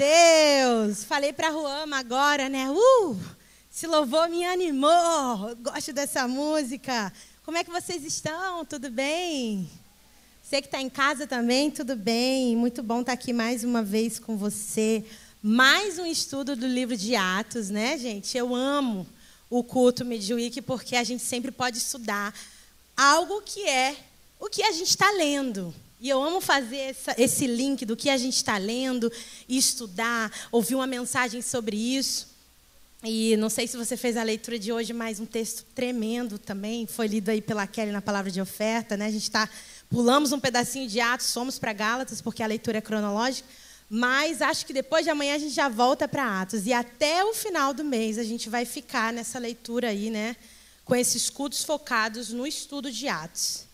Deus! Falei para Ruama agora, né? Uh! Se louvor me animou. Gosto dessa música. Como é que vocês estão? Tudo bem? Você que está em casa também, tudo bem? Muito bom estar tá aqui mais uma vez com você. Mais um estudo do livro de Atos, né, gente? Eu amo o culto Midweek porque a gente sempre pode estudar algo que é o que a gente está lendo. E eu amo fazer essa, esse link do que a gente está lendo estudar, ouvir uma mensagem sobre isso. E não sei se você fez a leitura de hoje, mas um texto tremendo também, foi lido aí pela Kelly na palavra de oferta. Né? A gente está, pulamos um pedacinho de Atos, somos para Gálatas, porque a leitura é cronológica. Mas acho que depois de amanhã a gente já volta para Atos. E até o final do mês a gente vai ficar nessa leitura aí, né? Com esses cultos focados no estudo de Atos.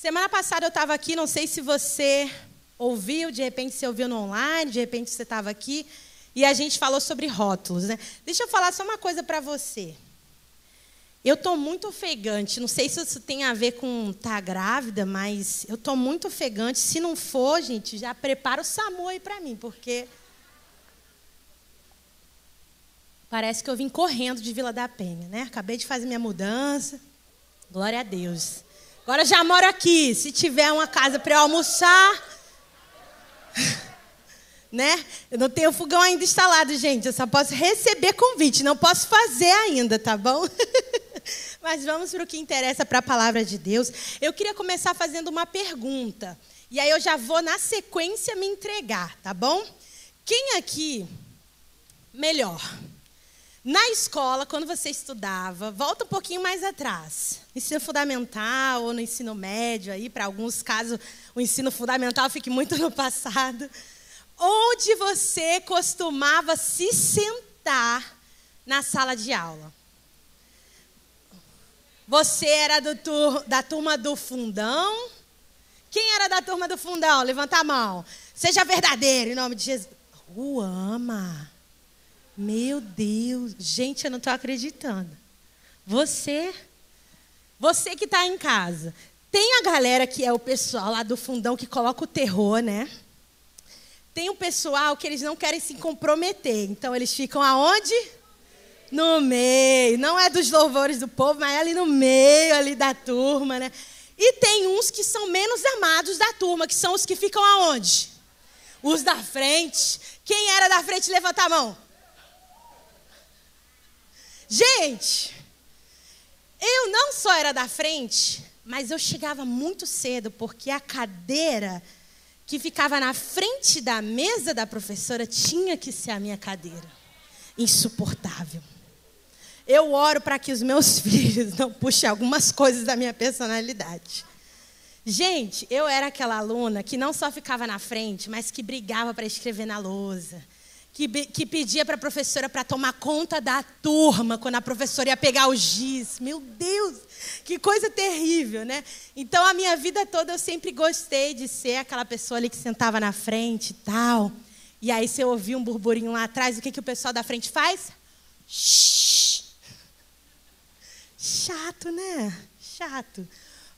Semana passada eu estava aqui, não sei se você ouviu, de repente você ouviu no online, de repente você estava aqui, e a gente falou sobre rótulos. Né? Deixa eu falar só uma coisa para você. Eu estou muito ofegante, não sei se isso tem a ver com estar tá grávida, mas eu estou muito ofegante. Se não for, gente, já prepara o SAMU aí para mim, porque parece que eu vim correndo de Vila da Penha, né? Acabei de fazer minha mudança. Glória a Deus. Agora já moro aqui. Se tiver uma casa para eu almoçar. né? Eu não tenho fogão ainda instalado, gente. Eu só posso receber convite, não posso fazer ainda, tá bom? Mas vamos para o que interessa para a palavra de Deus. Eu queria começar fazendo uma pergunta. E aí eu já vou, na sequência, me entregar, tá bom? Quem aqui, melhor, na escola, quando você estudava, volta um pouquinho mais atrás. Ensino fundamental ou no ensino médio, aí, para alguns casos, o ensino fundamental fique muito no passado. Onde você costumava se sentar na sala de aula? Você era tur da turma do fundão? Quem era da turma do fundão? Levanta a mão. Seja verdadeiro, em nome de Jesus. O ama. Meu Deus, gente, eu não estou acreditando. Você, você que está em casa, tem a galera que é o pessoal lá do fundão que coloca o terror, né? Tem um pessoal que eles não querem se comprometer, então eles ficam aonde? No meio. Não é dos louvores do povo, mas é ali no meio ali da turma, né? E tem uns que são menos amados da turma, que são os que ficam aonde? Os da frente. Quem era da frente, levanta a mão. Gente, eu não só era da frente, mas eu chegava muito cedo, porque a cadeira que ficava na frente da mesa da professora tinha que ser a minha cadeira. Insuportável. Eu oro para que os meus filhos não puxem algumas coisas da minha personalidade. Gente, eu era aquela aluna que não só ficava na frente, mas que brigava para escrever na lousa que, que pedia para a professora para tomar conta da turma quando a professora ia pegar o giz. Meu Deus, que coisa terrível, né? Então, a minha vida toda eu sempre gostei de ser aquela pessoa ali que sentava na frente e tal. E aí, se eu ouvia um burburinho lá atrás, o que, que o pessoal da frente faz? Shhh. Chato, né? Chato.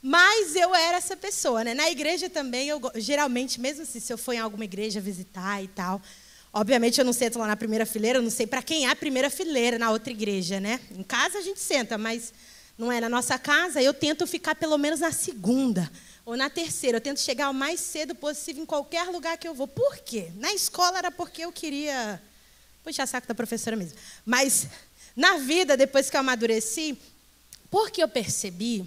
Mas eu era essa pessoa, né? Na igreja também, eu geralmente, mesmo assim, se eu for em alguma igreja visitar e tal, Obviamente eu não sento lá na primeira fileira, eu não sei para quem é a primeira fileira na outra igreja, né? Em casa a gente senta, mas não é na nossa casa, eu tento ficar pelo menos na segunda ou na terceira. Eu tento chegar o mais cedo possível em qualquer lugar que eu vou. Por quê? Na escola era porque eu queria puxar saco da professora mesmo. Mas na vida, depois que eu amadureci, porque eu percebi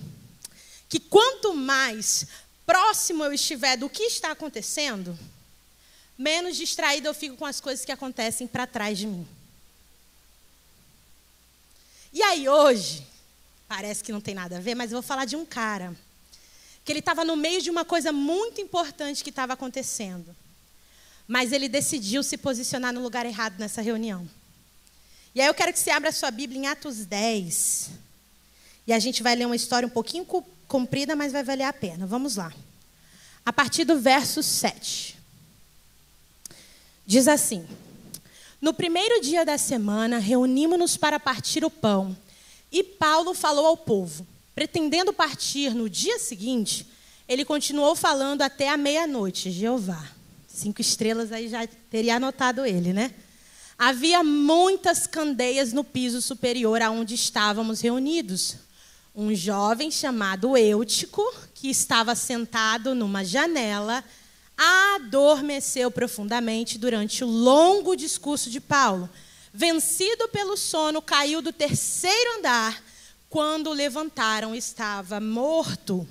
que quanto mais próximo eu estiver do que está acontecendo, menos distraída eu fico com as coisas que acontecem para trás de mim. E aí hoje, parece que não tem nada a ver, mas eu vou falar de um cara que ele estava no meio de uma coisa muito importante que estava acontecendo. Mas ele decidiu se posicionar no lugar errado nessa reunião. E aí eu quero que você abra a sua Bíblia em Atos 10. E a gente vai ler uma história um pouquinho comprida, mas vai valer a pena. Vamos lá. A partir do verso 7. Diz assim: No primeiro dia da semana, reunimos-nos para partir o pão. E Paulo falou ao povo. Pretendendo partir no dia seguinte, ele continuou falando até a meia-noite. Jeová, Cinco estrelas aí já teria anotado ele, né? Havia muitas candeias no piso superior aonde estávamos reunidos. Um jovem chamado Eutico, que estava sentado numa janela, adormeceu profundamente durante o longo discurso de Paulo. Vencido pelo sono, caiu do terceiro andar. Quando o levantaram, estava morto.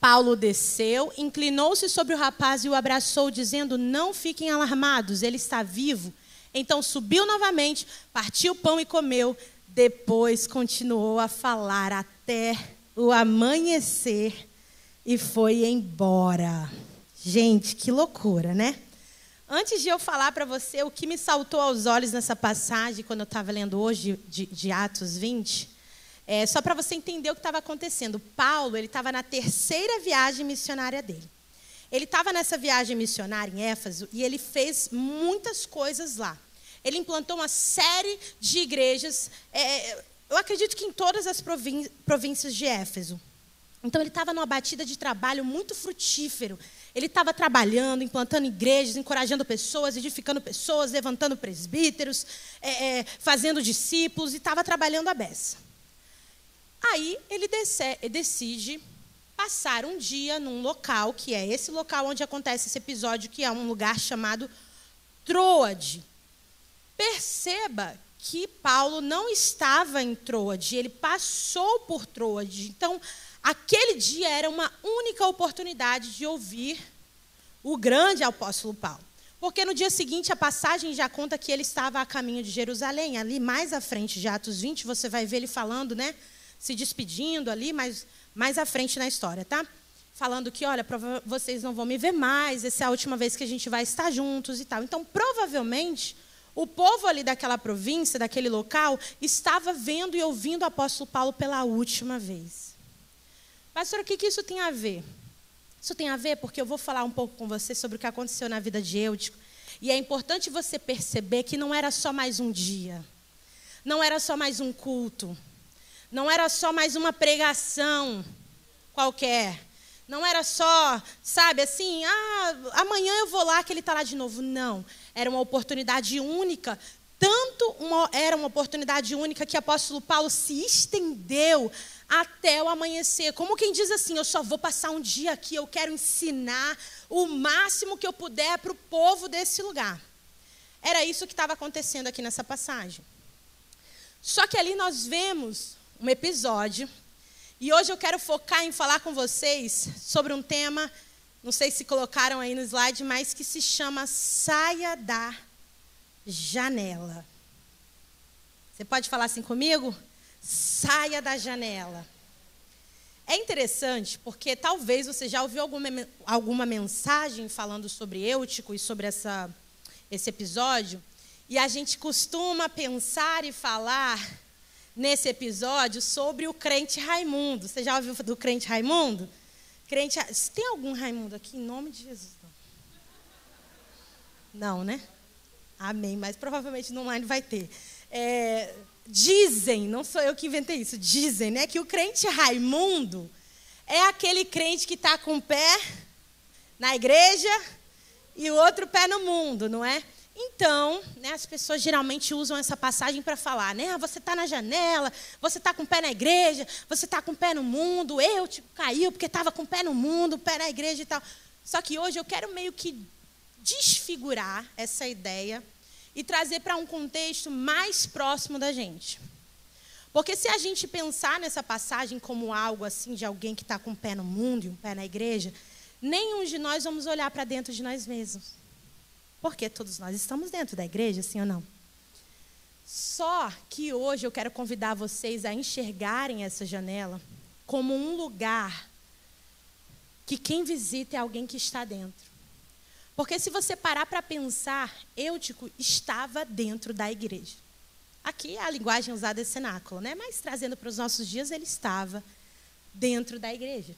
Paulo desceu, inclinou-se sobre o rapaz e o abraçou, dizendo: Não fiquem alarmados, ele está vivo. Então subiu novamente, partiu o pão e comeu. Depois continuou a falar até o amanhecer e foi embora. Gente, que loucura, né? Antes de eu falar para você o que me saltou aos olhos nessa passagem, quando eu estava lendo hoje de, de Atos 20, é, só para você entender o que estava acontecendo. Paulo ele estava na terceira viagem missionária dele. Ele estava nessa viagem missionária em Éfeso e ele fez muitas coisas lá. Ele implantou uma série de igrejas, é, eu acredito que em todas as províncias de Éfeso. Então ele estava numa batida de trabalho muito frutífero. Ele estava trabalhando, implantando igrejas, encorajando pessoas, edificando pessoas, levantando presbíteros, é, é, fazendo discípulos, e estava trabalhando a beça. Aí ele decide passar um dia num local, que é esse local onde acontece esse episódio, que é um lugar chamado Troade. Perceba que Paulo não estava em Troade, ele passou por Troade. Então, aquele dia era uma única oportunidade de ouvir o grande apóstolo Paulo. Porque no dia seguinte a passagem já conta que ele estava a caminho de Jerusalém. Ali mais à frente de Atos 20, você vai ver ele falando, né? Se despedindo ali, mais, mais à frente na história, tá? Falando que, olha, vocês não vão me ver mais, essa é a última vez que a gente vai estar juntos e tal. Então, provavelmente, o povo ali daquela província, daquele local, estava vendo e ouvindo o apóstolo Paulo pela última vez. Pastor, o que, que isso tem a ver? Isso tem a ver porque eu vou falar um pouco com você sobre o que aconteceu na vida de Eutico. E é importante você perceber que não era só mais um dia, não era só mais um culto, não era só mais uma pregação qualquer. Não era só, sabe, assim, ah, amanhã eu vou lá que ele está lá de novo. Não. Era uma oportunidade única. Tanto uma, era uma oportunidade única que o apóstolo Paulo se estendeu até o amanhecer. Como quem diz assim: eu só vou passar um dia aqui, eu quero ensinar o máximo que eu puder para o povo desse lugar. Era isso que estava acontecendo aqui nessa passagem. Só que ali nós vemos um episódio, e hoje eu quero focar em falar com vocês sobre um tema, não sei se colocaram aí no slide, mas que se chama Saia da Janela. Você pode falar assim comigo? Saia da janela. É interessante porque talvez você já ouviu alguma, alguma mensagem falando sobre Eutico e sobre essa, esse episódio, e a gente costuma pensar e falar nesse episódio sobre o crente Raimundo. Você já ouviu do crente Raimundo? Crente, tem algum Raimundo aqui em nome de Jesus? Não, não né? Amém, mas provavelmente no online vai ter. É, Dizem, não sou eu que inventei isso, dizem, né, que o crente Raimundo é aquele crente que está com o pé na igreja e o outro pé no mundo, não é? Então, né, as pessoas geralmente usam essa passagem para falar, né? Ah, você está na janela, você está com o pé na igreja, você está com o pé no mundo, eu tipo, caiu porque estava com o pé no mundo, o pé na igreja e tal. Só que hoje eu quero meio que desfigurar essa ideia e trazer para um contexto mais próximo da gente. Porque se a gente pensar nessa passagem como algo assim de alguém que está com um pé no mundo e um pé na igreja, nenhum de nós vamos olhar para dentro de nós mesmos. Porque todos nós estamos dentro da igreja, sim ou não? Só que hoje eu quero convidar vocês a enxergarem essa janela como um lugar que quem visita é alguém que está dentro. Porque se você parar para pensar, Eutico estava dentro da igreja. Aqui é a linguagem usada é cenáculo, né? mas trazendo para os nossos dias, ele estava dentro da igreja.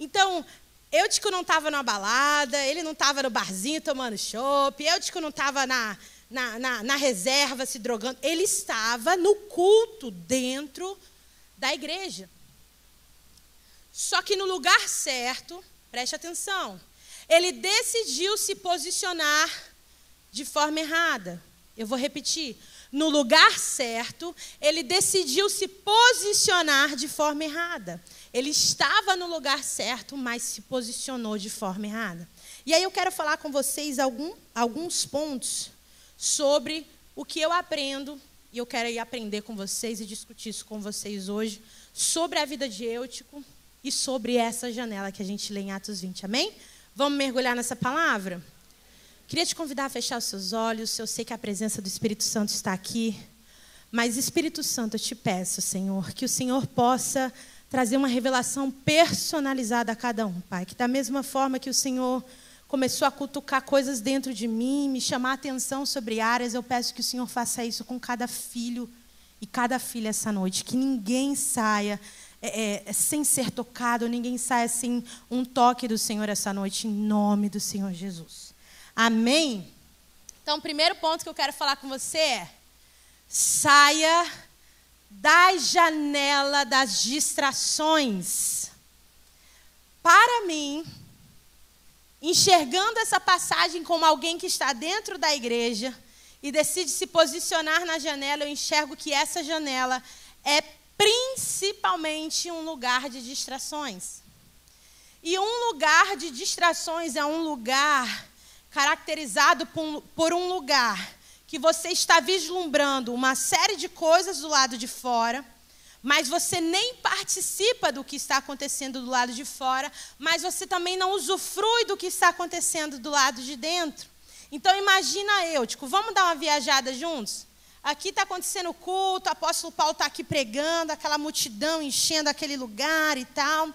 Então, Eutico não estava na balada, ele não estava no barzinho tomando chopp, Eutico não estava na, na, na, na reserva se drogando, ele estava no culto dentro da igreja. Só que no lugar certo, preste atenção, ele decidiu se posicionar de forma errada. Eu vou repetir. No lugar certo, ele decidiu se posicionar de forma errada. Ele estava no lugar certo, mas se posicionou de forma errada. E aí eu quero falar com vocês algum, alguns pontos sobre o que eu aprendo, e eu quero ir aprender com vocês e discutir isso com vocês hoje, sobre a vida de Eutico e sobre essa janela que a gente lê em Atos 20. Amém? Vamos mergulhar nessa palavra? Queria te convidar a fechar os seus olhos. Eu sei que a presença do Espírito Santo está aqui. Mas, Espírito Santo, eu te peço, Senhor, que o Senhor possa trazer uma revelação personalizada a cada um, Pai. Que da mesma forma que o Senhor começou a cutucar coisas dentro de mim, me chamar atenção sobre áreas, eu peço que o Senhor faça isso com cada filho e cada filha essa noite. Que ninguém saia é, é, sem ser tocado, ninguém saia sem um toque do Senhor essa noite, em nome do Senhor Jesus. Amém? Então, o primeiro ponto que eu quero falar com você é: saia da janela das distrações. Para mim, enxergando essa passagem como alguém que está dentro da igreja e decide se posicionar na janela, eu enxergo que essa janela é principalmente um lugar de distrações. E um lugar de distrações é um lugar caracterizado por um lugar que você está vislumbrando uma série de coisas do lado de fora, mas você nem participa do que está acontecendo do lado de fora, mas você também não usufrui do que está acontecendo do lado de dentro. Então imagina eu, tipo, vamos dar uma viajada juntos? Aqui está acontecendo o culto, o apóstolo Paulo está aqui pregando, aquela multidão enchendo aquele lugar e tal.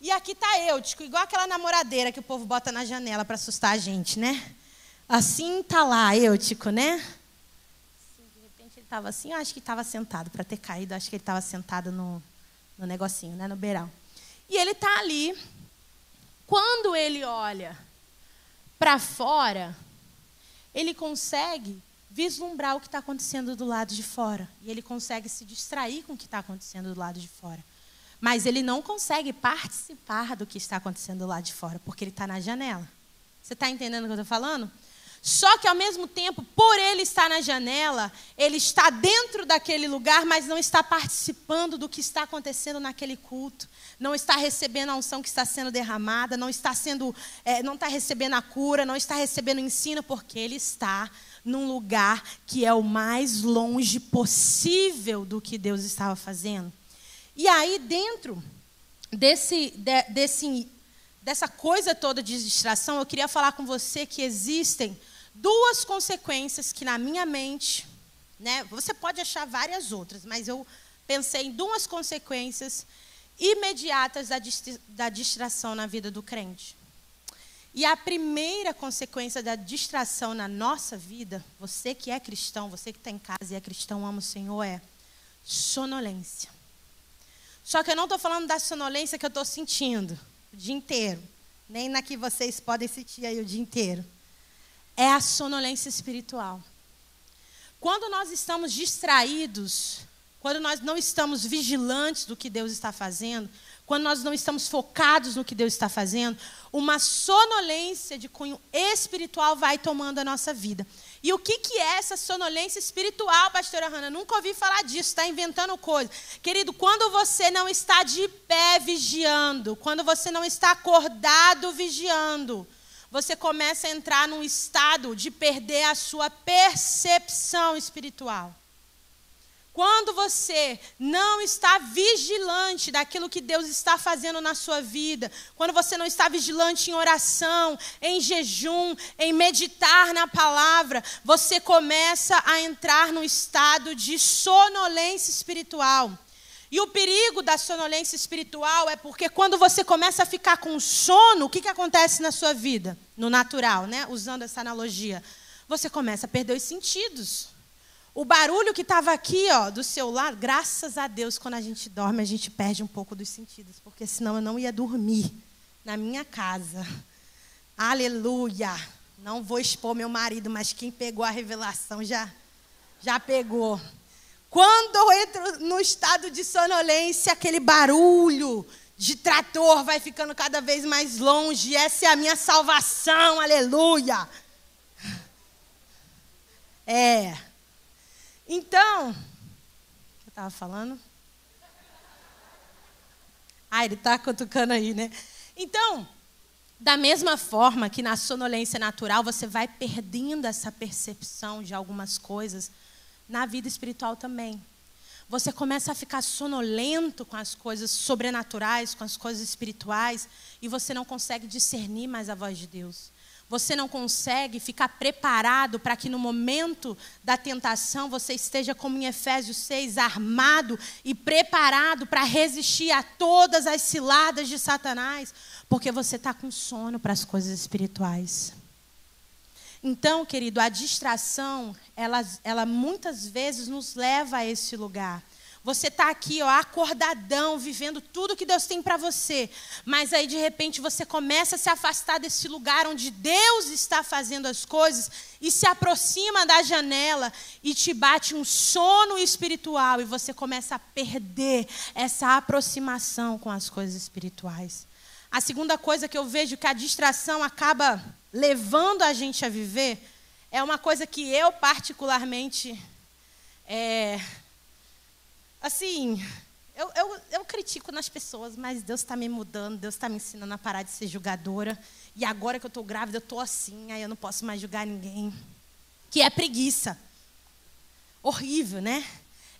E aqui tá eu, tipo, igual aquela namoradeira que o povo bota na janela para assustar a gente, né? Assim tá lá, Eutico, né? De repente ele estava assim, eu acho que estava sentado, para ter caído, acho que ele estava sentado no, no negocinho, né, no beirão. E ele está ali. Quando ele olha para fora, ele consegue vislumbrar o que está acontecendo do lado de fora. E ele consegue se distrair com o que está acontecendo do lado de fora. Mas ele não consegue participar do que está acontecendo lá de fora, porque ele está na janela. Você está entendendo o que eu estou falando? Só que ao mesmo tempo, por ele estar na janela, ele está dentro daquele lugar, mas não está participando do que está acontecendo naquele culto. Não está recebendo a unção que está sendo derramada, não está sendo, é, não está recebendo a cura, não está recebendo o ensino, porque ele está num lugar que é o mais longe possível do que Deus estava fazendo. E aí, dentro desse, de, desse, dessa coisa toda de distração, eu queria falar com você que existem duas consequências que, na minha mente, né, você pode achar várias outras, mas eu pensei em duas consequências imediatas da, da distração na vida do crente. E a primeira consequência da distração na nossa vida, você que é cristão, você que está em casa e é cristão, ama o Senhor, é sonolência. Só que eu não estou falando da sonolência que eu estou sentindo o dia inteiro, nem na que vocês podem sentir aí o dia inteiro. É a sonolência espiritual. Quando nós estamos distraídos, quando nós não estamos vigilantes do que Deus está fazendo, quando nós não estamos focados no que Deus está fazendo, uma sonolência de cunho espiritual vai tomando a nossa vida. E o que, que é essa sonolência espiritual, pastora Hanna? Nunca ouvi falar disso, está inventando coisa. Querido, quando você não está de pé vigiando, quando você não está acordado vigiando, você começa a entrar num estado de perder a sua percepção espiritual. Quando você não está vigilante daquilo que Deus está fazendo na sua vida, quando você não está vigilante em oração, em jejum, em meditar na palavra, você começa a entrar no estado de sonolência espiritual. E o perigo da sonolência espiritual é porque quando você começa a ficar com sono, o que, que acontece na sua vida? No natural, né? Usando essa analogia. Você começa a perder os sentidos. O barulho que estava aqui, ó, do seu lado, graças a Deus, quando a gente dorme, a gente perde um pouco dos sentidos, porque senão eu não ia dormir na minha casa. Aleluia! Não vou expor meu marido, mas quem pegou a revelação já já pegou. Quando eu entro no estado de sonolência, aquele barulho de trator vai ficando cada vez mais longe. Essa é a minha salvação, aleluia. É. Então, eu estava falando? Ah, ele está cutucando aí, né? Então, da mesma forma que na sonolência natural você vai perdendo essa percepção de algumas coisas, na vida espiritual também você começa a ficar sonolento com as coisas sobrenaturais, com as coisas espirituais, e você não consegue discernir mais a voz de Deus. Você não consegue ficar preparado para que no momento da tentação você esteja, como em Efésios 6, armado e preparado para resistir a todas as ciladas de Satanás, porque você está com sono para as coisas espirituais. Então, querido, a distração, ela, ela muitas vezes nos leva a esse lugar. Você está aqui, ó, acordadão, vivendo tudo que Deus tem para você. Mas aí, de repente, você começa a se afastar desse lugar onde Deus está fazendo as coisas e se aproxima da janela e te bate um sono espiritual e você começa a perder essa aproximação com as coisas espirituais. A segunda coisa que eu vejo que a distração acaba levando a gente a viver é uma coisa que eu, particularmente, é, assim, eu, eu, eu, critico nas pessoas, mas Deus está me mudando, Deus está me ensinando a parar de ser julgadora. E agora que eu estou grávida, eu estou assim, aí eu não posso mais julgar ninguém. Que é preguiça. Horrível, né?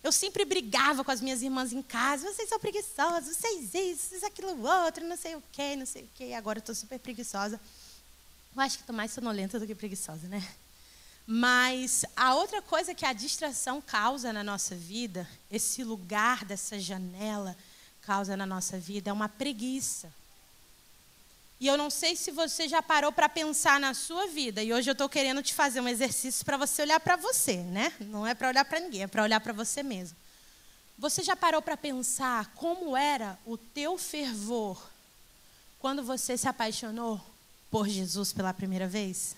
Eu sempre brigava com as minhas irmãs em casa. Vocês são preguiçosos, vocês isso, vocês aquilo outro, não sei o quê, não sei o quê. Agora eu estou super preguiçosa. Eu acho que estou mais sonolenta do que preguiçosa, né? Mas a outra coisa que a distração causa na nossa vida, esse lugar dessa janela causa na nossa vida, é uma preguiça. E eu não sei se você já parou para pensar na sua vida. E hoje eu estou querendo te fazer um exercício para você olhar para você, né? Não é para olhar para ninguém, é para olhar para você mesmo. Você já parou para pensar como era o teu fervor quando você se apaixonou por Jesus pela primeira vez?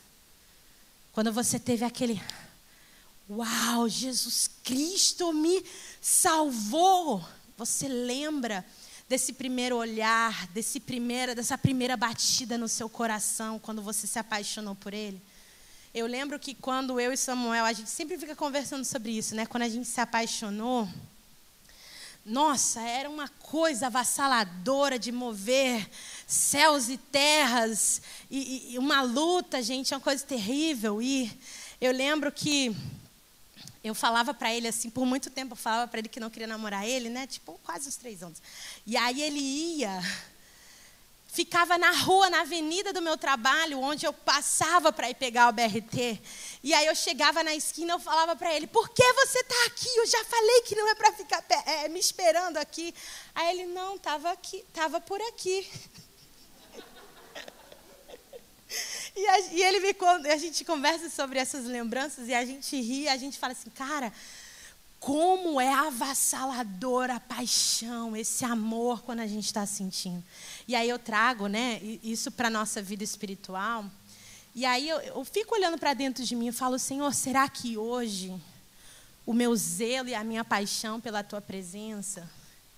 Quando você teve aquele Uau, Jesus Cristo me salvou. Você lembra desse primeiro olhar, desse primeira, dessa primeira batida no seu coração quando você se apaixonou por Ele? Eu lembro que quando eu e Samuel, a gente sempre fica conversando sobre isso, né? Quando a gente se apaixonou, nossa, era uma coisa avassaladora de mover céus e terras, e, e, uma luta, gente, é uma coisa terrível. E eu lembro que eu falava para ele assim, por muito tempo eu falava para ele que não queria namorar ele, né? Tipo, quase uns três anos. E aí ele ia, ficava na rua, na avenida do meu trabalho, onde eu passava para ir pegar o BRT. E aí eu chegava na esquina, eu falava para ele: "Por que você está aqui? Eu já falei que não é para ficar é, me esperando aqui". Aí ele: "Não, estava aqui, estava por aqui". E, a, e ele me a gente conversa sobre essas lembranças e a gente ri, a gente fala assim, cara, como é avassaladora a paixão, esse amor quando a gente está sentindo. E aí eu trago, né, isso para a nossa vida espiritual. E aí eu, eu fico olhando para dentro de mim e falo, Senhor, será que hoje o meu zelo e a minha paixão pela tua presença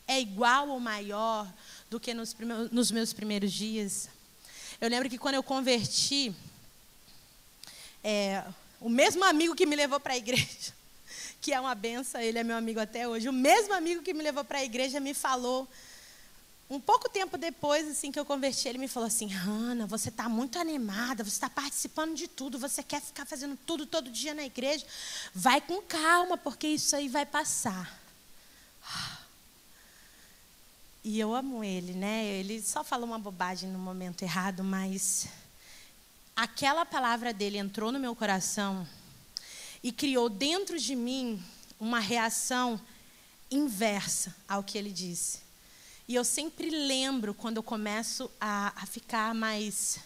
é igual ou maior do que nos, nos meus primeiros dias? Eu lembro que quando eu converti, é, o mesmo amigo que me levou para a igreja, que é uma benção, ele é meu amigo até hoje, o mesmo amigo que me levou para a igreja me falou, um pouco tempo depois, assim que eu converti, ele me falou assim: Hanna, você está muito animada, você está participando de tudo, você quer ficar fazendo tudo todo dia na igreja. Vai com calma, porque isso aí vai passar. E eu amo ele, né? Ele só falou uma bobagem no momento errado, mas aquela palavra dele entrou no meu coração e criou dentro de mim uma reação inversa ao que ele disse. E eu sempre lembro quando eu começo a, a ficar mais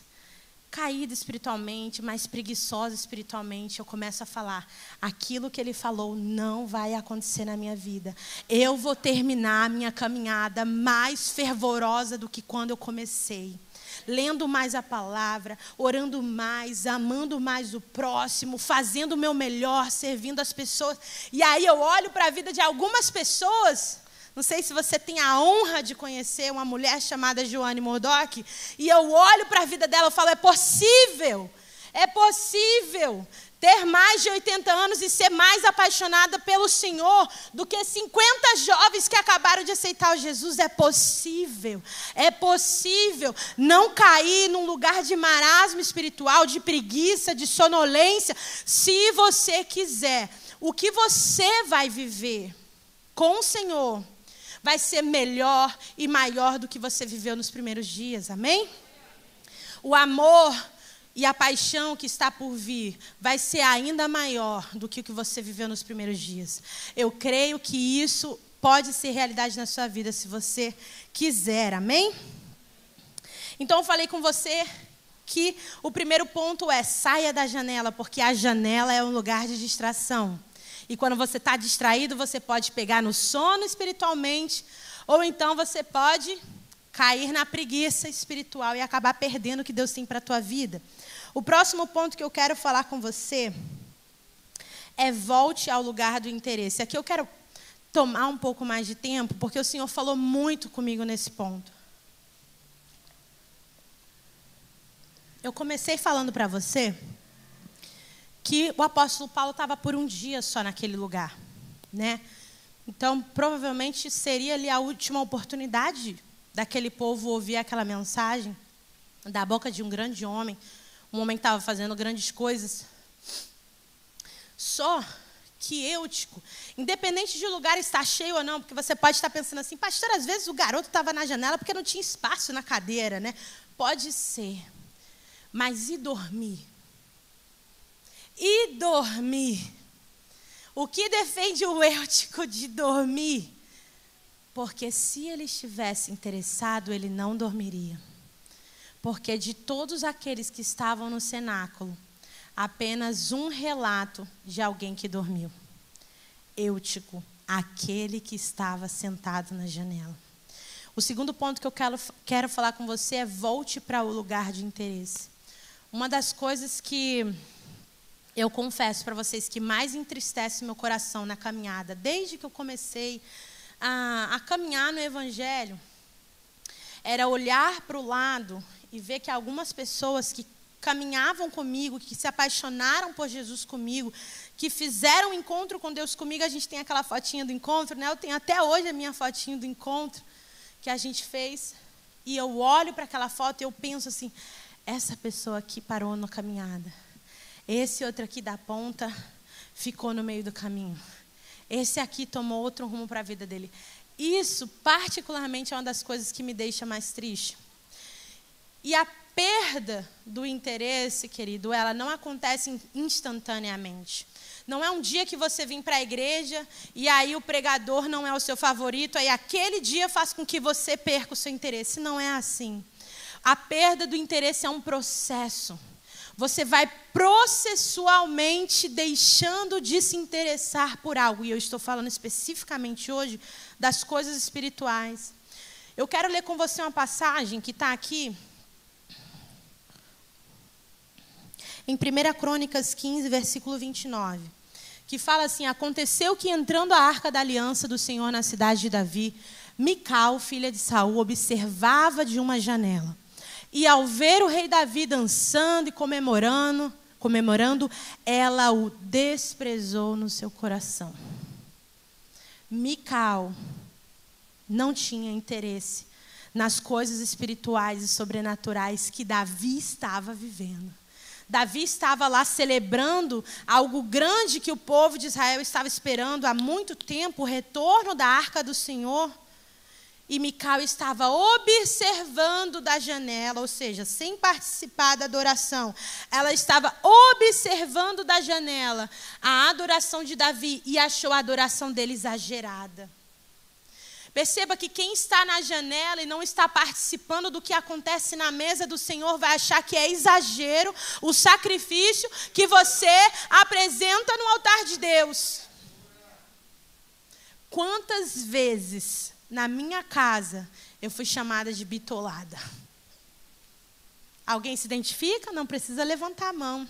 caída espiritualmente, mais preguiçosa espiritualmente, eu começo a falar: aquilo que ele falou não vai acontecer na minha vida. Eu vou terminar a minha caminhada mais fervorosa do que quando eu comecei. Lendo mais a palavra, orando mais, amando mais o próximo, fazendo o meu melhor, servindo as pessoas. E aí eu olho para a vida de algumas pessoas Não sei se você tem a honra de conhecer uma mulher chamada Joane Murdoch. E eu olho para a vida dela e falo: é possível, é possível ter mais de 80 anos e ser mais apaixonada pelo Senhor do que 50 jovens que acabaram de aceitar Jesus. É possível, é possível não cair num lugar de marasmo espiritual, de preguiça, de sonolência, se você quiser. O que você vai viver com o Senhor vai ser melhor e maior do que você viveu nos primeiros dias, amém? O amor e a paixão que está por vir vai ser ainda maior do que o que você viveu nos primeiros dias. Eu creio que isso pode ser realidade na sua vida se você quiser, amém? Então eu falei com você que o primeiro ponto é saia da janela, porque a janela é um lugar de distração. E quando você está distraído, você pode pegar no sono espiritualmente, ou então você pode cair na preguiça espiritual e acabar perdendo o que Deus tem para a tua vida. O próximo ponto que eu quero falar com você é volte ao lugar do interesse. Aqui eu quero tomar um pouco mais de tempo, porque o Senhor falou muito comigo nesse ponto. Eu comecei falando para você que o apóstolo Paulo estava por um dia só naquele lugar, né? Então, provavelmente seria ali a última oportunidade daquele povo ouvir aquela mensagem da boca de um grande homem um homem que estava fazendo grandes coisas. Só que Eutico, independente de o lugar estar cheio ou não, porque você pode estar pensando assim, pastor, às vezes o garoto estava na janela porque não tinha espaço na cadeira, né? Pode ser. Mas e dormir? E dormir? O que defende o Eutico de dormir? Porque se ele estivesse interessado, ele não dormiria. Porque de todos aqueles que estavam no cenáculo, apenas um relato de alguém que dormiu. Eutico, aquele que estava sentado na janela. O segundo ponto que eu quero, quero falar com você é volte para o lugar de interesse. Uma das coisas que eu confesso para vocês que mais entristece meu coração na caminhada, desde que eu comecei a, a caminhar no Evangelho, era olhar para o lado e ver que algumas pessoas que caminhavam comigo, que se apaixonaram por Jesus comigo, que fizeram um encontro com Deus comigo, a gente tem aquela fotinha do encontro, né? Eu tenho até hoje a minha fotinha do encontro que a gente fez, e eu olho para aquela foto e eu penso assim: essa pessoa aqui parou na caminhada. Esse outro aqui da ponta ficou no meio do caminho. Esse aqui tomou outro rumo para a vida dele. Isso, particularmente, é uma das coisas que me deixa mais triste. E a perda do interesse, querido, ela não acontece instantaneamente. Não é um dia que você vem para a igreja e aí o pregador não é o seu favorito, aí aquele dia faz com que você perca o seu interesse. Não é assim. A perda do interesse é um processo. Você vai processualmente deixando de se interessar por algo. E eu estou falando especificamente hoje das coisas espirituais. Eu quero ler com você uma passagem que está aqui em 1 Crônicas 15, versículo 29, que fala assim: Aconteceu que entrando a arca da aliança do Senhor na cidade de Davi, Mical, filha de Saul, observava de uma janela. E ao ver o rei Davi dançando e comemorando, comemorando, ela o desprezou no seu coração. Mical não tinha interesse nas coisas espirituais e sobrenaturais que Davi estava vivendo. Davi estava lá celebrando algo grande que o povo de Israel estava esperando há muito tempo, o retorno da arca do Senhor. E Mical estava observando da janela, ou seja, sem participar da adoração. Ela estava observando da janela a adoração de Davi e achou a adoração dele exagerada. Perceba que quem está na janela e não está participando do que acontece na mesa do Senhor vai achar que é exagero o sacrifício que você apresenta no altar de Deus. Quantas vezes na minha casa eu fui chamada de bitolada? Alguém se identifica? Não precisa levantar a mão.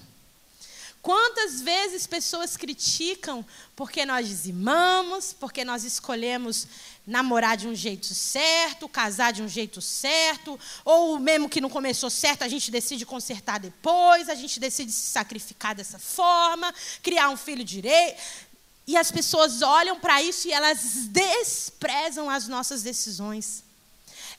Quantas vezes pessoas criticam porque nós dizimamos, porque nós escolhemos namorar de um jeito certo, casar de um jeito certo, ou mesmo que não começou certo, a gente decide consertar depois, a gente decide se sacrificar dessa forma, criar um filho direito. E as pessoas olham para isso e elas desprezam as nossas decisões.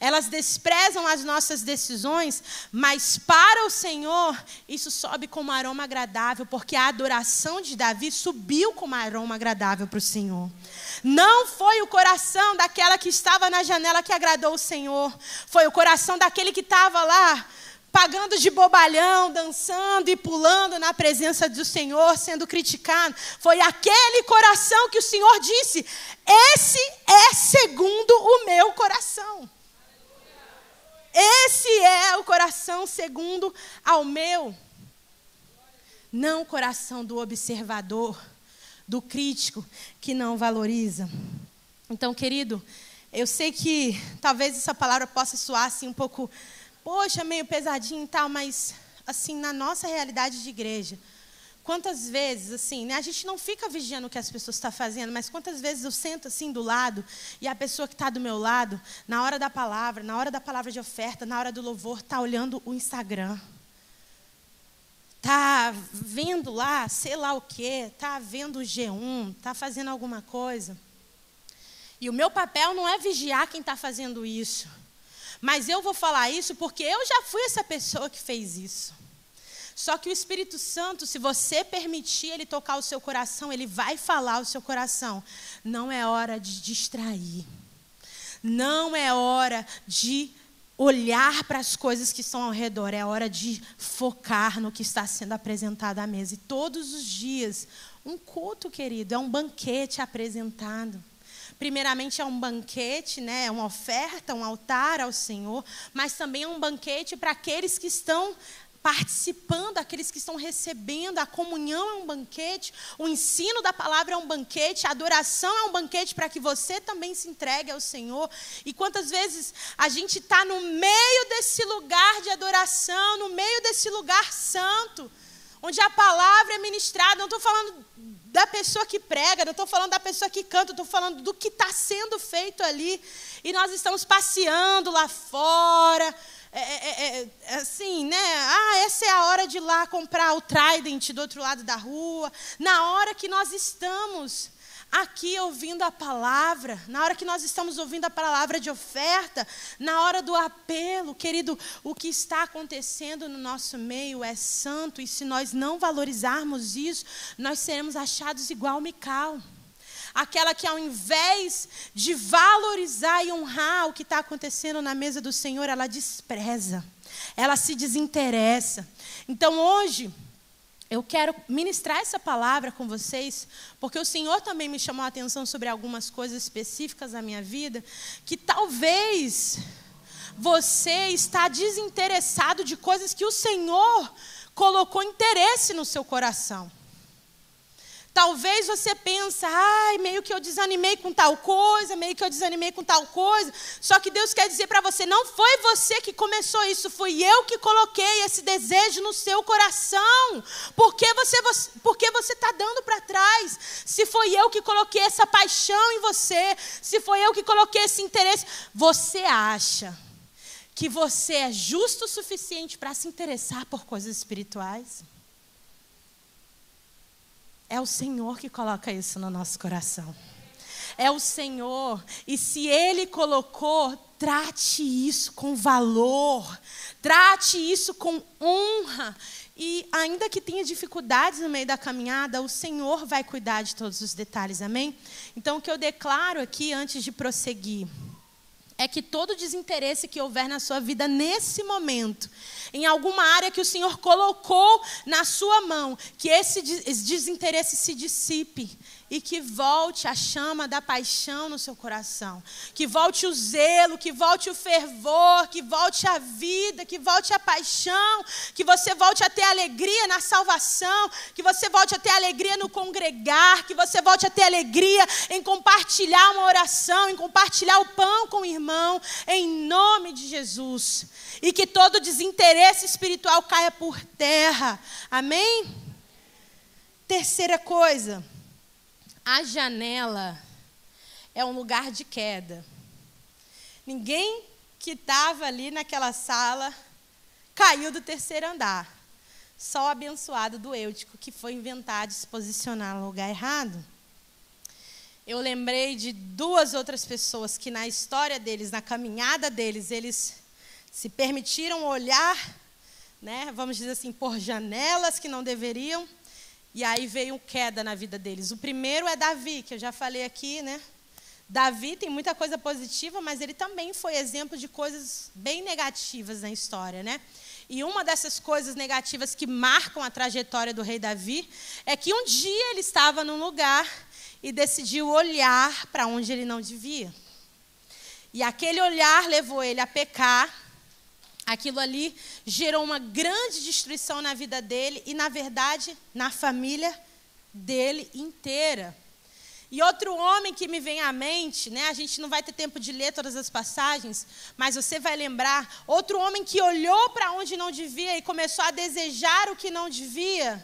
Elas desprezam as nossas decisões, mas para o Senhor isso sobe como aroma agradável, porque a adoração de Davi subiu como aroma agradável para o Senhor. Não foi o coração daquela que estava na janela que agradou o Senhor, foi o coração daquele que estava lá pagando de bobalhão, dançando e pulando na presença do Senhor, sendo criticado. Foi aquele coração que o Senhor disse: Esse é segundo o meu coração. Esse é o coração segundo ao meu. Não o coração do observador, do crítico que não valoriza. Então, querido, eu sei que talvez essa palavra possa soar assim um pouco, poxa, meio pesadinho e tal, mas assim, na nossa realidade de igreja, Quantas vezes, assim, né, a gente não fica vigiando o que as pessoas estão fazendo, mas quantas vezes eu sento assim do lado e a pessoa que está do meu lado, na hora da palavra, na hora da palavra de oferta, na hora do louvor, está olhando o Instagram. Está vendo lá, sei lá o quê, está vendo o G1, está fazendo alguma coisa. E o meu papel não é vigiar quem está fazendo isso. Mas eu vou falar isso porque eu já fui essa pessoa que fez isso. Só que o Espírito Santo, se você permitir ele tocar o seu coração, ele vai falar ao seu coração. Não é hora de distrair. Não é hora de olhar para as coisas que estão ao redor, é hora de focar no que está sendo apresentado à mesa. E todos os dias, um culto, querido, é um banquete apresentado. Primeiramente é um banquete, né, é uma oferta, um altar ao Senhor, mas também é um banquete para aqueles que estão participando, aqueles que estão recebendo, a comunhão é um banquete, o ensino da palavra é um banquete, a adoração é um banquete para que você também se entregue ao Senhor. E quantas vezes a gente está no meio desse lugar de adoração, no meio desse lugar santo, onde a palavra é ministrada, não estou falando da pessoa que prega, não estou falando da pessoa que canta, estou falando do que está sendo feito ali. E nós estamos passeando lá fora, é é, é, é, assim, né? Ah, essa é a hora de ir lá comprar o Trident do outro lado da rua. Na hora que nós estamos aqui ouvindo a palavra, na hora que nós estamos ouvindo a palavra de oferta, na hora do apelo, querido, o que está acontecendo no nosso meio é santo e se nós não valorizarmos isso, nós seremos achados igual Mical aquela que ao invés de valorizar e honrar o que está acontecendo na mesa do Senhor, ela despreza, ela se desinteressa. Então hoje, eu quero ministrar essa palavra com vocês, porque o Senhor também me chamou a atenção sobre algumas coisas específicas da minha vida, que talvez você está desinteressado de coisas que o Senhor colocou interesse no seu coração. Talvez você pense, ai, meio que eu desanimei com tal coisa, meio que eu desanimei com tal coisa. Só que Deus quer dizer para você, não foi você que começou isso, fui eu que coloquei esse desejo no seu coração. Por que você porque você está dando para trás? Se foi eu que coloquei essa paixão em você, se foi eu que coloquei esse interesse, você acha que você é justo o suficiente para se interessar por coisas espirituais? É o Senhor que coloca isso no nosso coração. É o Senhor. E se Ele colocou, trate isso com valor. Trate isso com honra. E ainda que tenha dificuldades no meio da caminhada, o Senhor vai cuidar de todos os detalhes, amém? Então, o que eu declaro aqui antes de prosseguir é que todo desinteresse que houver na sua vida nesse momento, em alguma área que o Senhor colocou na sua mão, que esse desinteresse se dissipe e que volte a chama da paixão no seu coração, que volte o zelo, que volte o fervor, que volte a vida, que volte a paixão, que você volte a ter alegria na salvação, que você volte a ter alegria no congregar, que você volte a ter alegria em compartilhar uma oração, em compartilhar o pão com o irmão, em nome de Jesus, e que todo desinteresse espiritual caia por terra. Amém? Terceira coisa, a janela é um lugar de queda. Ninguém que estava ali naquela sala caiu do terceiro andar. Só o abençoado do Eutico, que foi inventar de se posicionar no lugar errado. Eu lembrei de duas outras pessoas que, na história deles, na caminhada deles, eles se permitiram olhar, né, vamos dizer assim, por janelas que não deveriam, e aí veio queda na vida deles. O primeiro é Davi, que eu já falei aqui, né? Davi tem muita coisa positiva, mas ele também foi exemplo de coisas bem negativas na história, né? E uma dessas coisas negativas que marcam a trajetória do rei Davi é que um dia ele estava num lugar e decidiu olhar para onde ele não devia. E aquele olhar levou ele a pecar. Aquilo ali gerou uma grande destruição na vida dele e, na verdade, na família dele inteira. E outro homem que me vem à mente, né, a gente não vai ter tempo de ler todas as passagens, mas você vai lembrar, outro homem que olhou para onde não devia e começou a desejar o que não devia,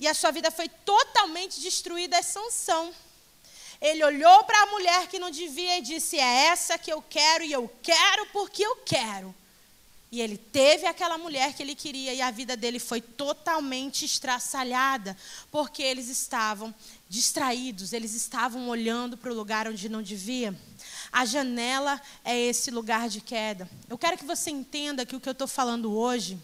e a sua vida foi totalmente destruída é Sansão. Ele olhou para a mulher que não devia e disse: "É essa que eu quero e eu quero porque eu quero". E ele teve aquela mulher que ele queria e a vida dele foi totalmente estraçalhada, porque eles estavam distraídos, eles estavam olhando para o lugar onde não devia. A janela é esse lugar de queda. Eu quero que você entenda que o que eu estou falando hoje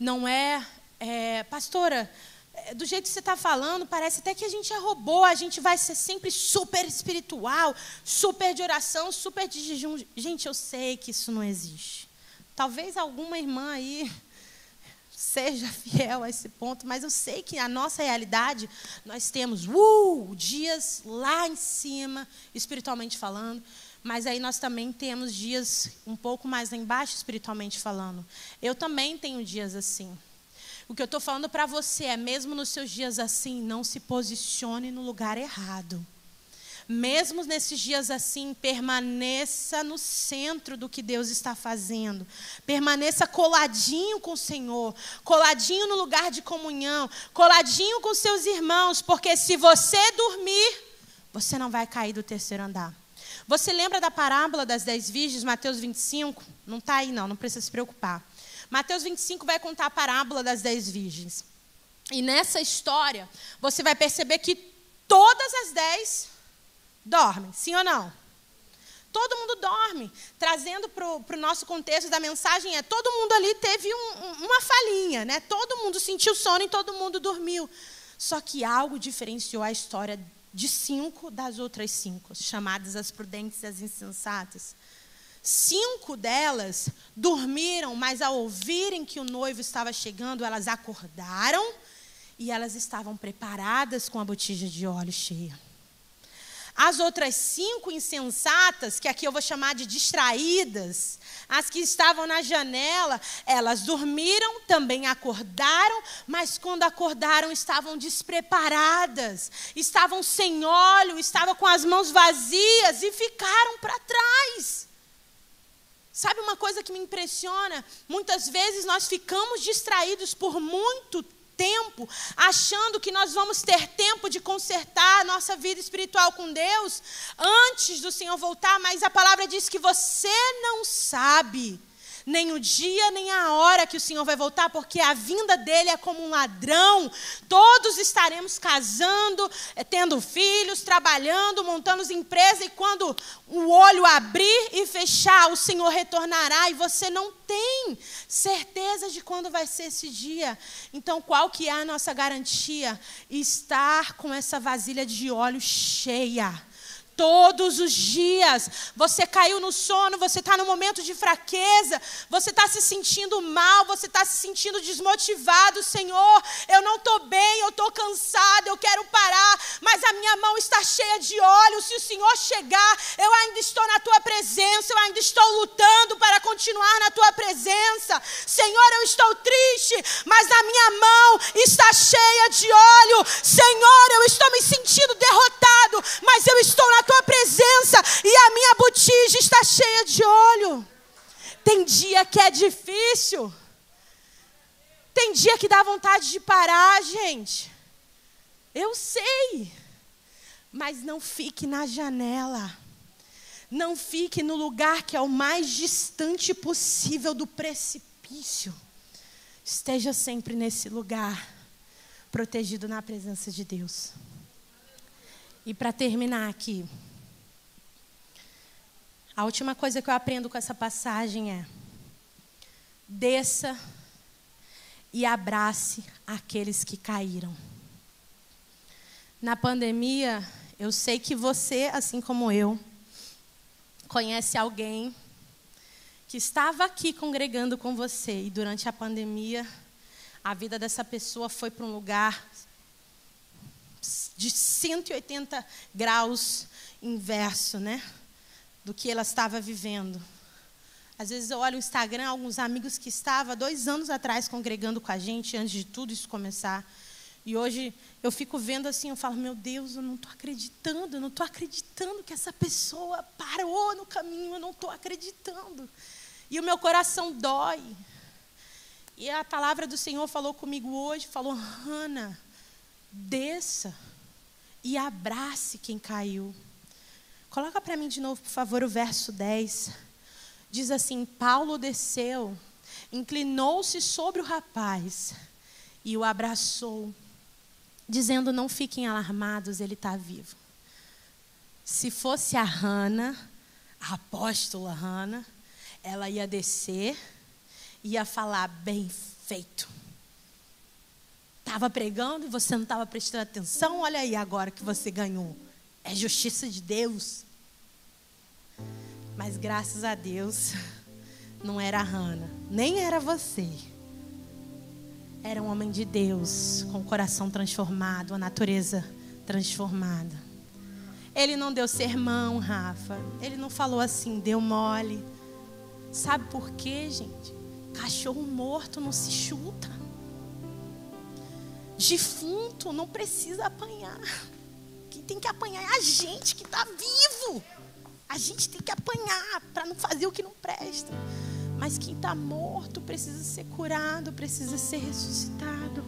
não é, é pastora, é, do jeito que você está falando, parece até que a gente é robô, a gente vai ser sempre super espiritual, super de oração, super de jejum. Gente, eu sei que isso não existe. Talvez alguma irmã aí seja fiel a esse ponto, mas eu sei que a nossa realidade, nós temos uh, dias lá em cima, espiritualmente falando, mas aí nós também temos dias um pouco mais lá embaixo, espiritualmente falando. Eu também tenho dias assim. O que eu estou falando para você é, mesmo nos seus dias assim, não se posicione no lugar errado mesmo nesses dias assim, permaneça no centro do que Deus está fazendo. Permaneça coladinho com o Senhor, coladinho no lugar de comunhão, coladinho com seus irmãos, porque se você dormir, você não vai cair do terceiro andar. Você lembra da parábola das dez virgens, Mateus 25? Não está aí, não, não precisa se preocupar. Mateus 25 vai contar a parábola das dez virgens. E nessa história, você vai perceber que todas as dez dormem, sim ou não? Todo mundo dorme. Trazendo para o nosso contexto da mensagem, é todo mundo ali teve um, uma falhinha, né? Todo mundo sentiu sono e todo mundo dormiu. Só que algo diferenciou a história de cinco das outras cinco, chamadas as prudentes e as insensatas. Cinco delas dormiram, mas ao ouvirem que o noivo estava chegando, elas acordaram e elas estavam preparadas com a botija de óleo cheia. As outras cinco insensatas, que aqui eu vou chamar de distraídas, as que estavam na janela, elas dormiram, também acordaram, mas quando acordaram estavam despreparadas, estavam sem óleo, estavam com as mãos vazias e ficaram para trás. Sabe uma coisa que me impressiona? Muitas vezes nós ficamos distraídos por muito tempo, achando que nós vamos ter tempo de consertar a nossa vida espiritual com Deus antes do Senhor voltar, mas a palavra diz que você não sabe nem o dia nem a hora que o Senhor vai voltar, porque a vinda dele é como um ladrão. Todos estaremos casando, eh, tendo filhos, trabalhando, montando empresa, e quando o olho abrir e fechar, o Senhor retornará e você não tem certeza de quando vai ser esse dia. Então, qual que é a nossa garantia? Estar com essa vasilha de óleo cheia Todos os dias. Você caiu no sono, você está no momento de fraqueza, você está se sentindo mal, você está se sentindo desmotivado. Senhor, eu não estou bem, eu estou cansado, eu quero parar, mas a minha mão está cheia de óleo. Se o Senhor chegar, eu ainda estou na tua presença, eu ainda estou lutando para continuar na tua presença. Senhor, eu estou triste, mas a minha mão está cheia de óleo. Senhor, eu estou me sentindo derrotado, mas eu estou na tua presença e a minha botija está cheia de óleo. Tem dia que é difícil. Tem dia que dá vontade de parar, gente. Eu sei. Mas não fique na janela. Não fique no lugar que é o mais distante possível do precipício. Esteja sempre nesse lugar, protegido na presença de Deus. E para terminar aqui, a última coisa que eu aprendo com essa passagem é: desça e abrace aqueles que caíram. Na pandemia, eu sei que você, assim como eu, conhece alguém que estava aqui congregando com você e durante a pandemia a vida dessa pessoa foi para um lugar de 180 graus inverso, né? Do que ela estava vivendo. Às vezes eu olho o Instagram, alguns amigos que estavam dois anos atrás congregando com a gente, antes de tudo isso começar. E hoje eu fico vendo assim, eu falo, meu Deus, eu não estou acreditando, eu não estou acreditando que essa pessoa parou no caminho, eu não estou acreditando. E o meu coração dói. E a palavra do Senhor falou comigo hoje, falou, Hannah, desça e abrace quem caiu. Coloca para mim de novo, por favor, o verso 10. Diz assim: Paulo desceu, inclinou-se sobre o rapaz e o abraçou dizendo: Não fiquem alarmados, ele está vivo. Se fosse a Hana, a apóstola Hana, ela ia descer, ia falar: Bem feito. Estava pregando e você não estava prestando atenção, olha aí agora que você ganhou. É justiça de Deus. Mas graças a Deus, não era a Hana, nem era você. Era um homem de Deus, com o coração transformado, a natureza transformada. Ele não deu sermão, Rafa. Ele não falou assim, deu mole. Sabe por quê, gente? Cachorro morto não se chuta. Defunto não precisa apanhar. Quem tem que apanhar é a gente que está vivo. A gente tem que apanhar para não fazer o que não presta. Mas quem está morto precisa ser curado, precisa ser ressuscitado.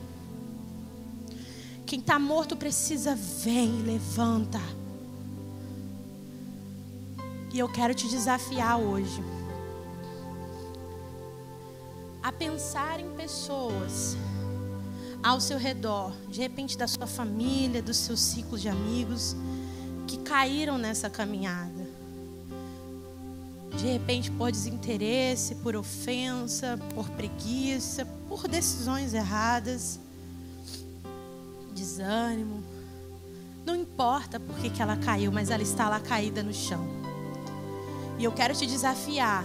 Quem está morto precisa vem, levanta. E eu quero te desafiar hoje a pensar em pessoas ao seu redor, de repente da sua família, dos seus ciclos de amigos, que caíram nessa caminhada de repente por desinteresse, por ofensa, por preguiça, por decisões erradas, desânimo. Não importa por que ela caiu, mas ela está lá caída no chão. E eu quero te desafiar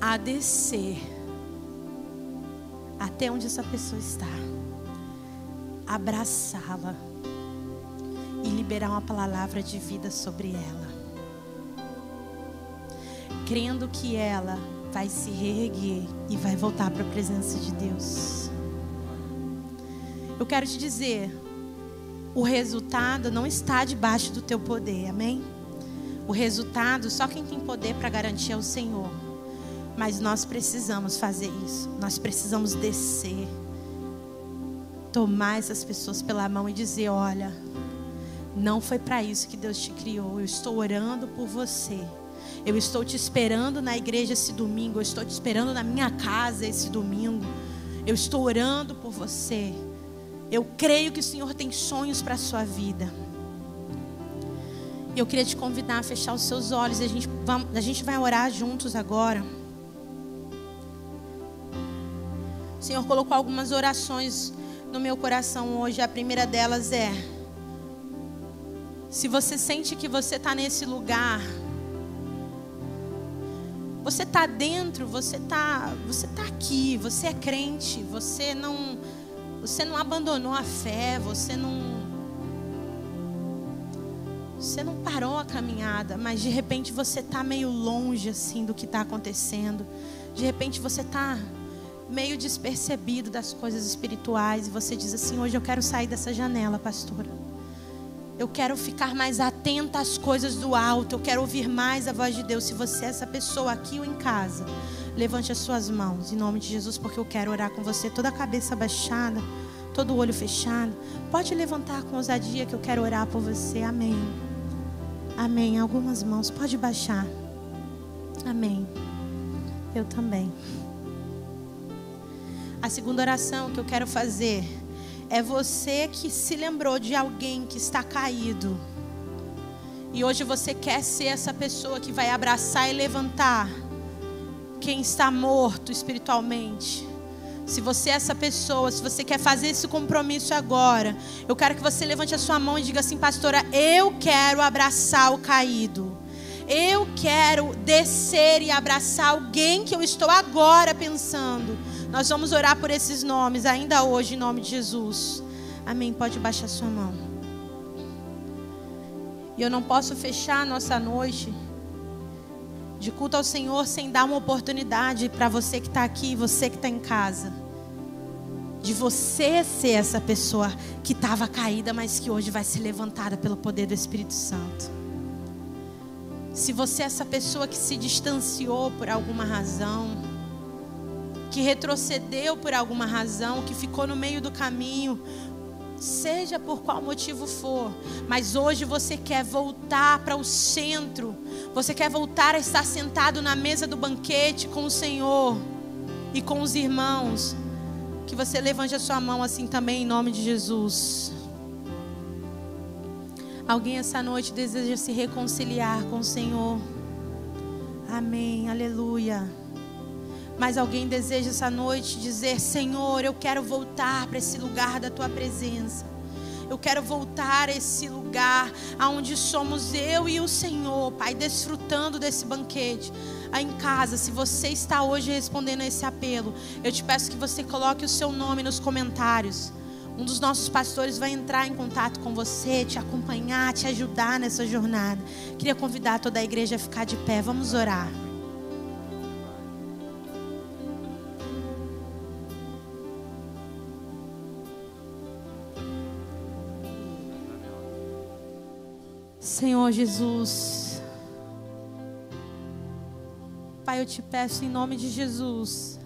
a descer até onde essa pessoa está, abraçá-la e liberar uma palavra de vida sobre ela crendo que ela vai se reerguer e vai voltar para a presença de Deus. Eu quero te dizer, o resultado não está debaixo do teu poder, amém? O resultado, só quem tem poder para garantir é o Senhor. Mas nós precisamos fazer isso. Nós precisamos descer, tomar essas pessoas pela mão e dizer: olha, não foi para isso que Deus te criou. Eu estou orando por você. Eu estou te esperando na igreja esse domingo. Eu estou te esperando na minha casa esse domingo. Eu estou orando por você. Eu creio que o Senhor tem sonhos para a sua vida. Eu queria te convidar a fechar os seus olhos. A gente, a gente vai orar juntos agora. Senhor colocou algumas orações no meu coração hoje. A primeira delas é: se você sente que você está nesse lugar você está dentro, você está você tá aqui, você é crente, você não você não abandonou a fé, você não você não parou a caminhada, mas de repente você está meio longe assim do que está acontecendo. De repente você está meio despercebido das coisas espirituais e você diz assim: hoje eu quero sair dessa janela, pastora. Eu quero ficar mais atenta às coisas do alto. Eu quero ouvir mais a voz de Deus. Se você é essa pessoa aqui ou em casa, levante as suas mãos em nome de Jesus, porque eu quero orar com você. Toda a cabeça baixada, todo o olho fechado. Pode levantar com ousadia que eu quero orar por você. Amém. Amém. Algumas mãos, pode baixar. Amém. Eu também. A segunda oração que eu quero fazer é você que se lembrou de alguém que está caído. E hoje você quer ser essa pessoa que vai abraçar e levantar quem está morto espiritualmente. Se você é essa pessoa, se você quer fazer esse compromisso agora, eu quero que você levante a sua mão e diga assim, pastora, eu quero abraçar o caído. Eu quero descer e abraçar alguém que eu estou agora pensando. Nós vamos orar por esses nomes ainda hoje, em nome de Jesus. Amém. Pode baixar sua mão. E eu não posso fechar a nossa noite de culto ao Senhor sem dar uma oportunidade para você que está aqui, você que está em casa, de você ser essa pessoa que estava caída, mas que hoje vai ser levantada pelo poder do Espírito Santo. Se você é essa pessoa que se distanciou por alguma razão, que retrocedeu por alguma razão, que ficou no meio do caminho, seja por qual motivo for, mas hoje você quer voltar para o centro, você quer voltar a estar sentado na mesa do banquete com o Senhor e com os irmãos, que você levante a sua mão assim também em nome de Jesus. Alguém essa noite deseja se reconciliar com o Senhor? Amém, aleluia. Mas alguém deseja essa noite dizer: Senhor, eu quero voltar para esse lugar da tua presença. Eu quero voltar a esse lugar aonde somos eu e o Senhor, Pai, desfrutando desse banquete. Aí em casa, se você está hoje respondendo a esse apelo, eu te peço que você coloque o seu nome nos comentários. Um dos nossos pastores vai entrar em contato com você, te acompanhar, te ajudar nessa jornada. Queria convidar toda a igreja a ficar de pé. Vamos orar. Senhor Jesus. Pai, eu te peço em nome de Jesus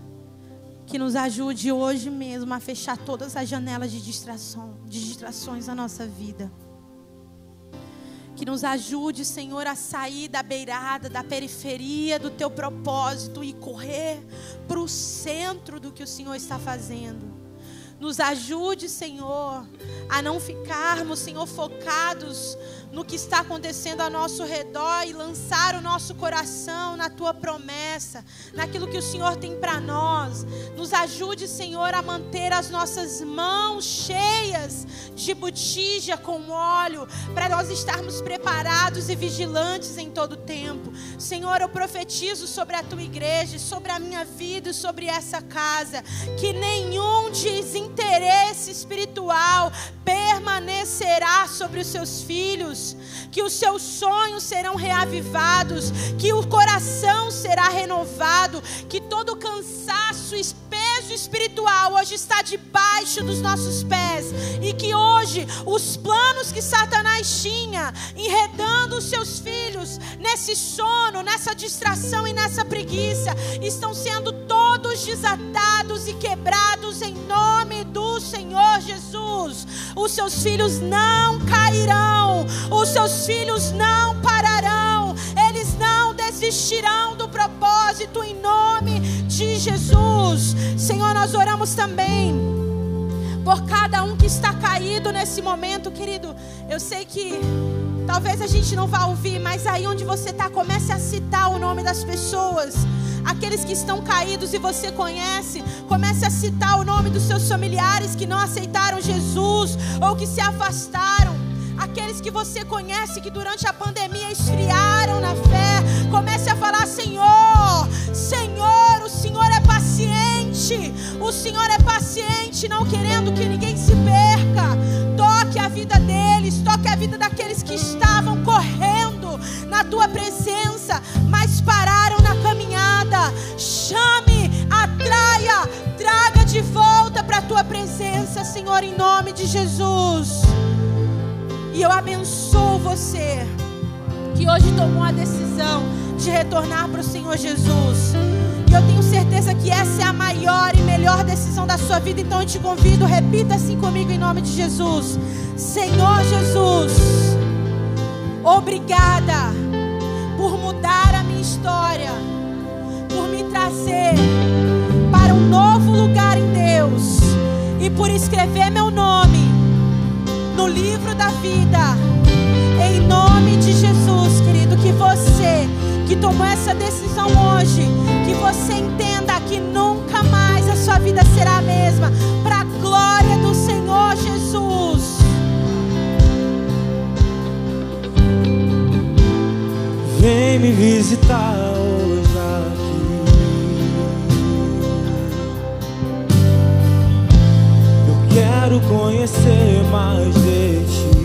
que nos ajude hoje mesmo a fechar todas as janelas de distração, de distrações na nossa vida. Que nos ajude, Senhor, a sair da beirada, da periferia do teu propósito e correr para o centro do que o Senhor está fazendo. Nos ajude, Senhor, a não ficarmos, Senhor, focados no que está acontecendo ao nosso redor e lançar o nosso coração na tua promessa, naquilo que o Senhor tem para nós. Nos ajude, Senhor, a manter as nossas mãos cheias de botija com óleo, para nós estarmos preparados e vigilantes em todo o tempo. Senhor, eu profetizo sobre a tua igreja, sobre a minha vida e sobre essa casa, que nenhum desinteresse espiritual permanecerá sobre os seus filhos, que os seus sonhos serão reavivados, que o coração será renovado, que todo cansaço, espiritual hoje está debaixo dos nossos pés e que hoje os planos que Satanás tinha enredando os seus filhos nesse sono, nessa distração e nessa preguiça estão sendo todos desatados e quebrados em nome do Senhor Jesus. Os seus filhos não cairão, os seus filhos não pararão, eles não desistirão do propósito em nome de Jesus. Senhor, nós oramos também por cada um que está caído nesse momento, querido. Eu sei que talvez a gente não vá ouvir, mas aí onde você está, comece a citar o nome das pessoas aqueles que estão caídos e você conhece, comece a citar o nome dos seus familiares que não aceitaram Jesus ou que se afastaram. Aqueles que você conhece que durante a pandemia esfriaram na fé, comece a falar: Senhor, o Senhor é paciente, não querendo que ninguém se perca. Toque a vida deles, toque a vida daqueles que estavam correndo na tua presença, mas pararam na caminhada. Chame, atraia, traga de volta para a tua presença, Senhor, em nome de Jesus. E eu abençoo você que hoje tomou a decisão de retornar para o Senhor Jesus. E eu tenho certeza que essa é a maior e melhor decisão da sua vida. Então eu te convido, repita assim comigo em nome de Jesus. Senhor Jesus, obrigada por mudar a minha história, por me trazer para um novo lugar em Deus e por escrever meu nome no livro da vida. Em nome de Jesus, querido, que você que tomou essa decisão hoje, você entenda que nunca mais a sua vida será a mesma, para a glória do Senhor Jesus. Vem me visitar hoje aqui. Eu quero conhecer mais de ti.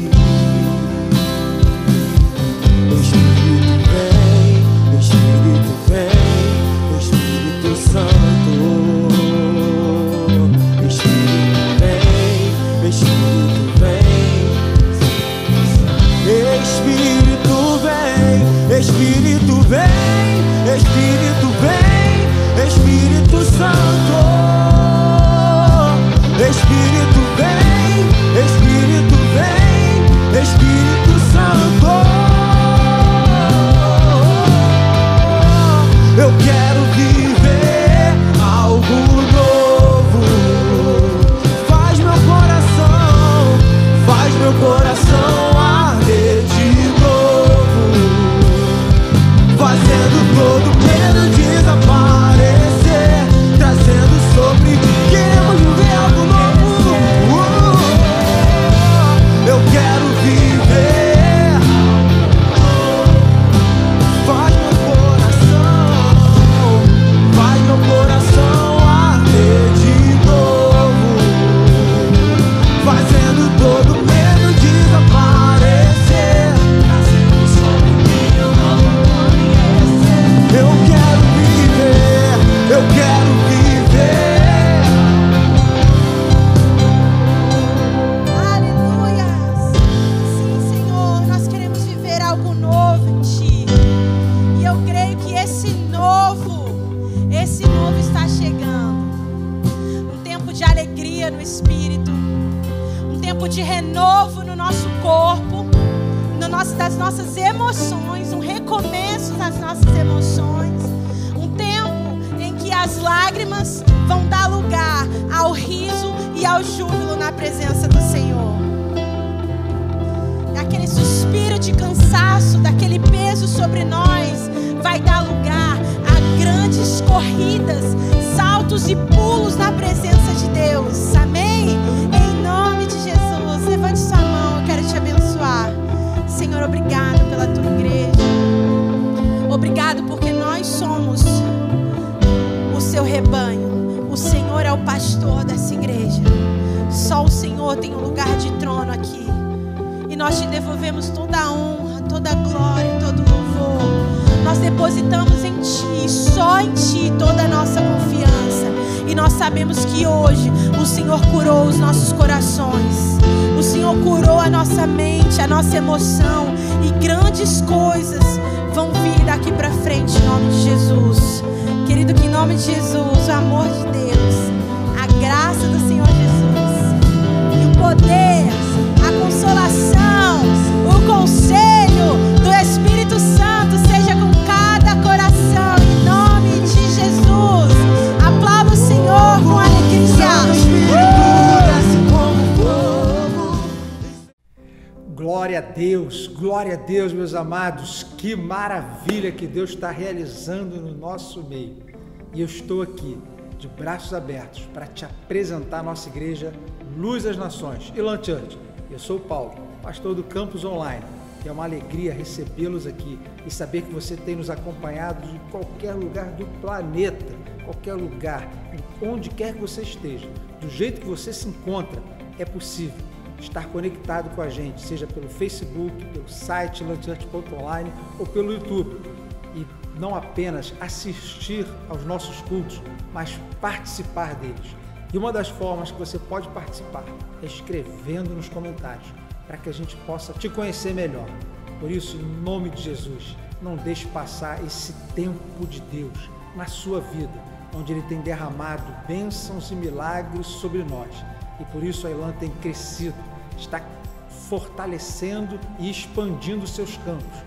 Corridas, saltos e pulos na presença de Deus. Amém? Em nome de Jesus, levante sua mão, eu quero te abençoar. Senhor, obrigado pela tua igreja. Obrigado porque nós somos o seu rebanho. O Senhor é o pastor dessa igreja. Só o Senhor tem um lugar de trono aqui. E nós te devolvemos toda a honra, toda a glória, todo o louvor. Nós depositamos em Ti, só em Ti, toda a nossa confiança. E nós sabemos que hoje o Senhor curou os nossos corações. O Senhor curou a nossa mente, a nossa emoção. E grandes coisas vão vir daqui para frente em nome de Jesus. Querido, que em nome de Jesus, o amor de Deus, a graça do Senhor Jesus e o poder, a consolação, o conselho do Espírito Santo Deus, glória a Deus, meus amados. Que maravilha que Deus está realizando no nosso meio. E eu estou aqui, de braços abertos, para te apresentar a nossa igreja Luz das Nações, Ilan Church. Eu sou o Paulo, pastor do Campus Online. E é uma alegria recebê-los aqui e saber que você tem nos acompanhado de qualquer lugar do planeta, qualquer lugar, onde quer que você esteja, do jeito que você se encontra, é possível estar conectado com a gente, seja pelo Facebook, pelo site lanchurch.online ou pelo YouTube. E não apenas assistir aos nossos cultos, mas participar deles. E uma das formas que você pode participar é escrevendo nos comentários, para que a gente possa te conhecer melhor. Por isso, em nome de Jesus, não deixe passar esse tempo de Deus. na sua vida, onde Ele tem derramado bênçãos e milagres sobre nós. E por isso a Ilan tem crescido, está fortalecendo e expandindo seus campos.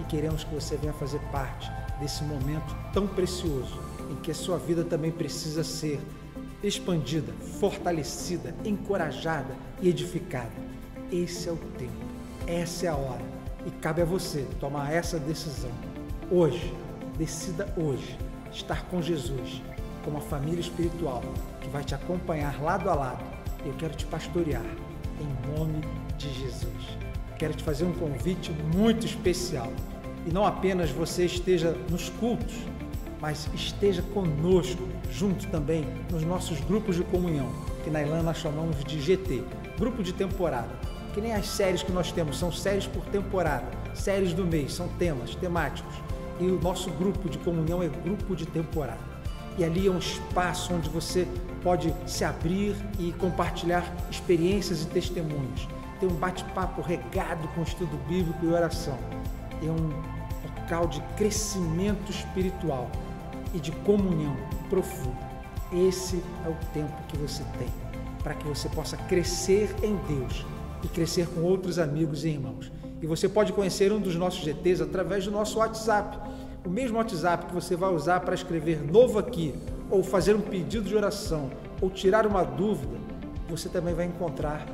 E queremos que você venha fazer parte desse momento tão precioso em que a sua vida também precisa ser expandida, fortalecida, encorajada e edificada. Esse é o tempo, essa é a hora e cabe a você tomar essa decisão. Hoje, decida hoje estar com Jesus, com uma família espiritual que vai te acompanhar lado a lado. Eu quero te pastorear em nome de Jesus. Quero te fazer um convite muito especial. E não apenas você esteja nos cultos, mas esteja conosco, junto também nos nossos grupos de comunhão, que na Irlanda nós chamamos de GT, grupo de temporada. Que nem as séries que nós temos, são séries por temporada, séries do mês, são temas temáticos. E o nosso grupo de comunhão é grupo de temporada. E ali é um espaço onde você pode se abrir e compartilhar experiências e testemunhos. Tem um bate-papo regado com estudo bíblico e oração. É um local de crescimento espiritual e de comunhão profunda. Esse é o tempo que você tem para que você possa crescer em Deus e crescer com outros amigos e irmãos. E você pode conhecer um dos nossos GTs através do nosso WhatsApp. O mesmo WhatsApp que você vai usar para escrever novo aqui, ou fazer um pedido de oração, ou tirar uma dúvida, você também vai encontrar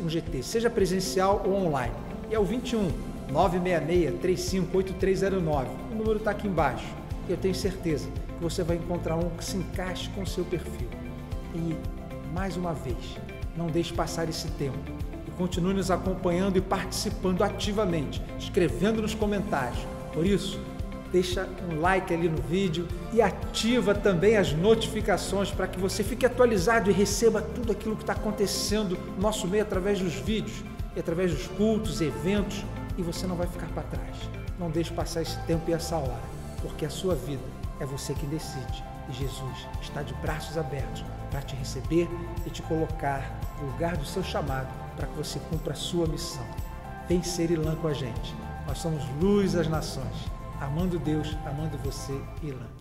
um GT, seja presencial ou online. E é o 21 966 358309. O número está aqui embaixo. Eu tenho certeza que você vai encontrar um que se encaixe com o seu perfil. E, mais uma vez, não deixe passar esse tempo. E continue nos acompanhando e participando ativamente, escrevendo nos comentários. Por isso, deixa um like ali no vídeo e ativa também as notificações para que você fique atualizado e receba tudo aquilo que está acontecendo no nosso meio através dos vídeos, e através dos cultos, eventos, e você não vai ficar para trás. Não deixe passar esse tempo e essa hora porque a sua vida é você que decide. E Jesus está de braços abertos para te receber e te colocar no lugar do seu chamado para que você cumpra a sua missão. Vem ser Ilã com a gente. Nós somos luz às nações, amando Deus, amando você, Ilã.